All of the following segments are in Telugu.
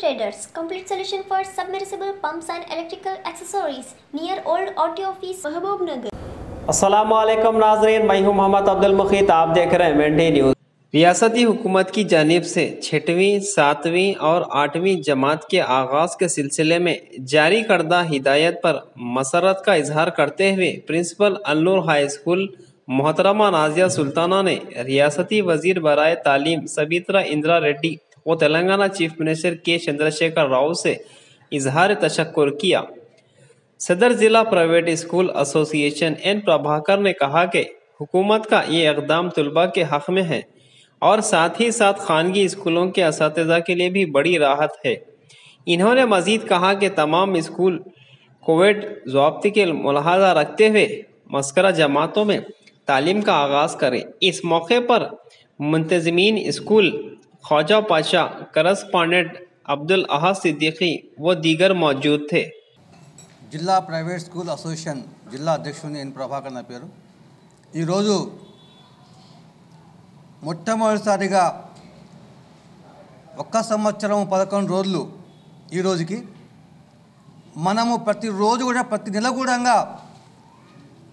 Traders, complete solution for submersible pumps and electrical accessories near Old Auto Office, Mahabub Nagar. Aslam नाजरीन मैं हूँ मोहम्मद अब्दुल मुखीत आप देख रहे हैं मेंढी न्यूज़ रियासती हुकूमत की जानिब से छठवीं सातवीं और आठवीं जमात के आगाज़ के सिलसिले में जारी करदा हिदायत पर मसरत का इजहार करते हुए प्रिंसिपल अनूर हाई स्कूल मोहतरमा नाजिया सुल्ताना ने रियासती वज़ीर बरए तालीम सबीतरा इंदिरा रेड्डी व तेलंगाना चीफ मिनिस्टर के चंद्रशेखर राव से इजहार तशक्र किया। सदर जिला private school association N Prabhakar ने कहा कि हुकूमत का ये इकदाम तलबा के हक में है और साथ ही साथ खानगी स्कूलों के इस के लिए भी बड़ी राहत है। इन्होंने मजीद कहा कि तमाम स्कूल कोविड जवाबते के मुलाजा रखते हुए मस्करा जमातों में तालीम का आगाज़ करें। इस मौके पर मुंतजमीन स्कूल ख्वाजा पाशा करस्पांडेंट अब्दुल अहद सिद्दीकी व दीगर मौजूद थे జిల్లా ప్రైవేట్ స్కూల్ అసోసియేషన్ జిల్లా అధ్యక్షుడిని ఎన్ ప్రభాకర్ నా పేరు ఈరోజు మొట్టమొదటిసారిగా ఒక్క సంవత్సరం పదకొండు రోజులు ఈ రోజుకి మనము ప్రతిరోజు కూడా ప్రతి నెల కూడా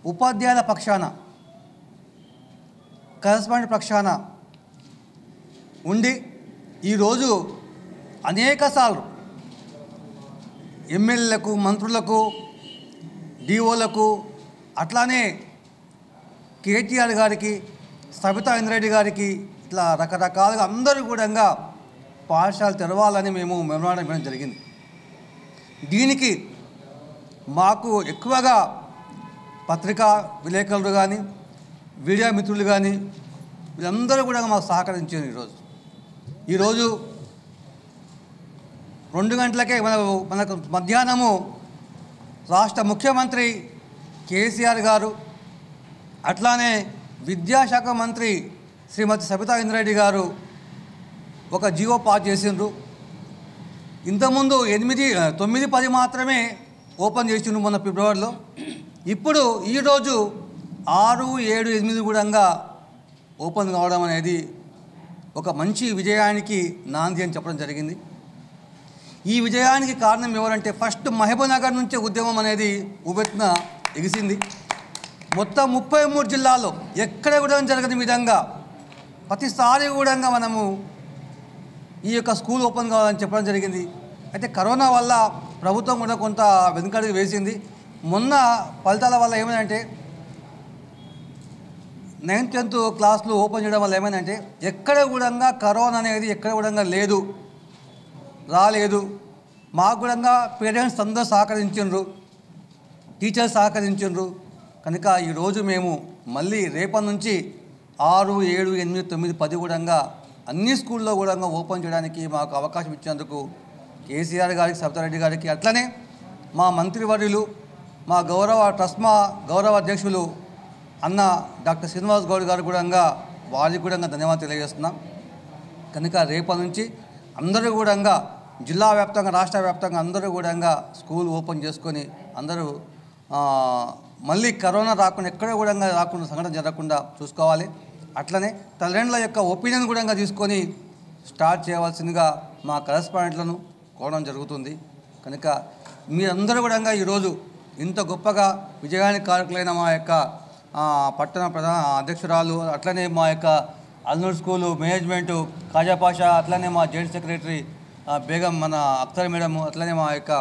ఉపాధ్యాయుల పక్షాన కరస్పాండెంట్ పక్షాన ఉండి ఈరోజు అనేక సార్లు ఎమ్మెల్యేలకు మంత్రులకు డిఓలకు అట్లానే కేటీఆర్ గారికి సబితా ఇంద్రెడ్డి గారికి ఇట్లా రకరకాలుగా అందరూ కూడా పాఠశాల తెరవాలని మేము మెమరాండం ఇవ్వడం జరిగింది. దీనికి మాకు ఎక్కువగా పత్రికా విలేకరులు కానీ మీడియా మిత్రులు కానీ వీళ్ళందరూ కూడా మాకు సహకరించారు ఈరోజు. ఈరోజు రెండు గంటలకే మన మనకు మధ్యాహ్నము రాష్ట్ర ముఖ్యమంత్రి కేసీఆర్ గారు అట్లానే విద్యాశాఖ మంత్రి శ్రీమతి సబితా ఇంద్రెడ్డి గారు ఒక జియో పాస్ చేసిండ్రు. ఇంతకుముందు ఎనిమిది తొమ్మిది పది మాత్రమే ఓపెన్ చేసిండ్రు మొన్న ఫిబ్రవరిలో. ఇప్పుడు ఈరోజు ఆరు ఏడు ఎనిమిది కూడా ఓపెన్ కావడం అనేది ఒక మంచి విజయానికి నాంది అని చెప్పడం జరిగింది. ఈ విజయానికి కారణం ఎవరంటే ఫస్ట్ మహబూబ్నగర్ నుంచే ఉద్యమం అనేది ఉబెత్న ఎగిసింది. మొత్తం ముప్పై మూడు జిల్లాల్లో ఎక్కడ కూడా జరగని విధంగా ప్రతిసారి కూడా మనము ఈ యొక్క స్కూల్ ఓపెన్ కావాలని చెప్పడం జరిగింది. అయితే కరోనా వల్ల ప్రభుత్వం కూడా కొంత వెనుకడుగు వేసింది. మొన్న ఫలితాల వల్ల ఏమైందంటే నైన్త్ టెన్త్ క్లాసులు ఓపెన్ చేయడం వల్ల ఏమైందంటే ఎక్కడ కూడా కరోనా అనేది ఎక్కడ కూడా లేదు రాలేదు. మాకు కూడా పేరెంట్స్ అందరూ సహకరించిండ్రు టీచర్స్ సహకరించిండ్రు. కనుక ఈరోజు మేము మళ్ళీ రేపటి నుంచి ఆరు ఏడు ఎనిమిది తొమ్మిది పది కూడా అన్ని స్కూల్లో కూడా ఓపెన్ చేయడానికి మాకు అవకాశం ఇచ్చినందుకు కేసీఆర్ గారికి సబితారెడ్డి గారికి అట్లనే మా మంత్రివర్యులు మా గౌరవ ట్రస్మా గౌరవ అధ్యక్షులు అన్న డాక్టర్ శ్రీనివాస్ గౌడ్ గారు కూడా వారికి కూడా ధన్యవాదాలు తెలియజేస్తున్నాం. కనుక రేపటి నుంచి అందరూ కూడా జిల్లా వ్యాప్తంగా రాష్ట్ర వ్యాప్తంగా అందరూ కూడా స్కూల్ ఓపెన్ చేసుకొని అందరూ మళ్ళీ కరోనా రాకుండా ఎక్కడ కూడా రాకుండా సంఘటన జరగకుండా చూసుకోవాలి. అట్లనే తల్లిదండ్రుల యొక్క ఒపీనియన్ కూడా తీసుకొని స్టార్ట్ చేయవలసిందిగా మా కరెస్పాండెంట్లను కోవడం జరుగుతుంది. కనుక మీరందరూ కూడా ఈరోజు ఇంత గొప్పగా విజయానికి కారకులైన మా యొక్క పట్టణ ప్రధాన అధ్యక్షురాలు అట్లనే మా యొక్క అల్నూరు స్కూలు మేనేజ్మెంట్ కాజాపాష అట్లనే మా జాయింట్ సెక్రటరీ బేగం మన అక్తర్ మేడం అట్లనే మా యొక్క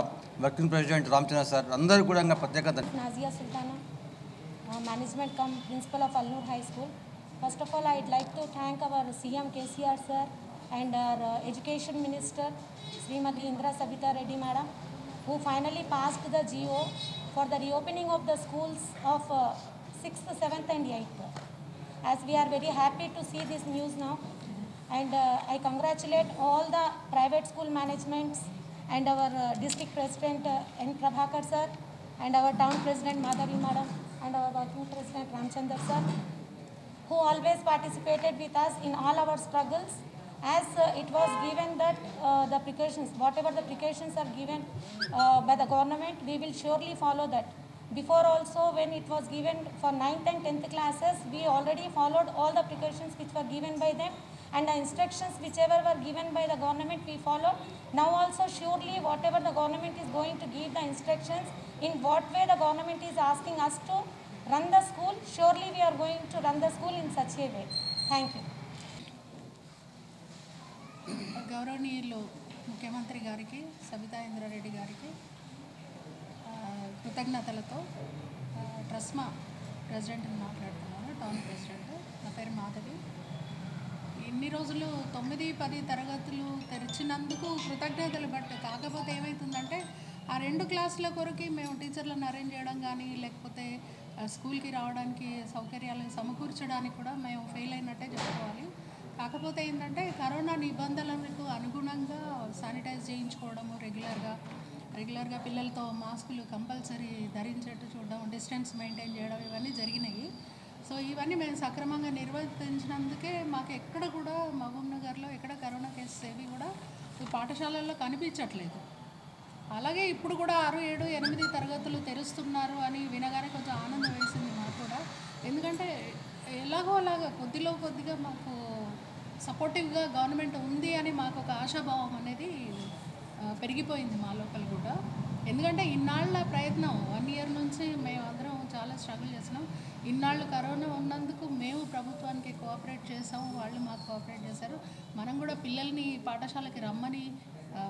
వర్కింగ్ ప్రెసిడెంట్ రామచంద్ర సార్ అందరూ కూడా ప్రత్యేకత management cum principal of Allur high school. First of all I'd like to thank our CM KCR sir and our education minister Shrimati Indra Sabitha Reddy madam who finally passed the GO for the reopening of the schools of the schools of uh, 6th, 7th and 8th. As we are very happy to see this news now, and uh, I congratulate all the private school managements and our uh, district president uh, N. Prabhakar sir and our town president Madhavi madam and our working president Ramchandar sir who always participated with us in all our struggles as uh, it was given that uh, the precautions whatever the precautions are given uh, by the government we will surely follow that before also when it was given for 9th and 10th classes we already followed all the precautions which were given by them and the instructions whichever were given by the government we followed. Now also surely whatever the government is going to give the instructions, in what way the government is asking us to run the school, surely we are going to run the school in such a way. Thank you. గౌరవనీయులు ముఖ్యమంత్రి గారికి సబితా ఇంద్రారెడ్డి గారికి ఆ, కృతజ్ఞతలతో ట్రస్మా ప్రెసిడెంట్ని మాట్లాడుతున్నాను టౌన్ ప్రెసిడెంట్. నా పేరు మాధవి. ఇన్ని రోజులు? తొమ్మిది పది తరగతులు తెరిచినందుకు కృతజ్ఞతలు బట్ కాకపోతే ఏమవుతుందంటే ఆ రెండు క్లాసుల కొరకు మేము టీచర్లను అరేంజ్ చేయడం కానీ లేకపోతే స్కూల్కి రావడానికి సౌకర్యాలు సమకూర్చడానికి కూడా మేము ఫెయిల్ అయినట్టే చెప్పుకోవాలి. కాకపోతే ఏంటంటే కరోనా నిబంధనలకు అనుగుణంగా శానిటైజ్ చేయించుకోవడము రెగ్యులర్గా రెగ్యులర్గా పిల్లలతో మాస్కులు కంపల్సరీ ధరించేట్టు చూడడం డిస్టెన్స్ మెయింటైన్ చేయడం ఇవన్నీ జరిగినాయి. సో ఇవన్నీ మేము సక్రమంగా నిర్వర్తించినందుకే మాకు ఎక్కడ కూడా మహబూబ్ నగర్లో ఎక్కడ కరోనా కేసెస్ ఏవి కూడా పాఠశాలల్లో కనిపించట్లేదు. అలాగే ఇప్పుడు కూడా ఆరు ఏడు ఎనిమిది తరగతులు తెరుస్తున్నారు అని వినగానే కొంచెం ఆనందం వేసింది మాకు కూడా. ఎందుకంటే ఎలాగో అలాగా కొద్దిలో కొద్దిగా మాకు సపోర్టివ్గా గవర్నమెంట్ ఉంది అని మాకు ఒక ఆశాభావం అనేది పెరిగిపోయింది మా లోపల కూడా. ఎందుకంటే ఇన్నాళ్ళ ప్రయత్నం వన్ ఇయర్ నుంచి మేము అందరం చాలా స్ట్రగుల్ చేసినాం ఇన్నాళ్ళు కరోనా ఉన్నందుకు మేము ప్రభుత్వానికి కోఆపరేట్ చేసాము వాళ్ళు మాకు కోఆపరేట్ చేశారు. మనం కూడా పిల్లల్ని పాఠశాలకి రమ్మని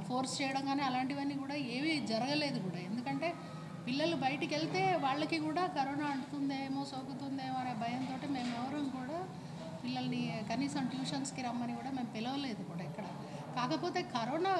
ఫోర్స్ చేయడం కానీ అలాంటివన్నీ కూడా ఏవి జరగలేదు కూడా. ఎందుకంటే పిల్లలు బయటికి వెళ్తే వాళ్ళకి కూడా కరోనా అంటుతుందేమో సోకుతుందేమో అనే భయంతో మేము ఎవరం కూడా పిల్లల్ని కనీసం ట్యూషన్స్కి రమ్మని కూడా మేము పిలవలేదు కూడా ఇక్కడ కాకపోతే కరోనా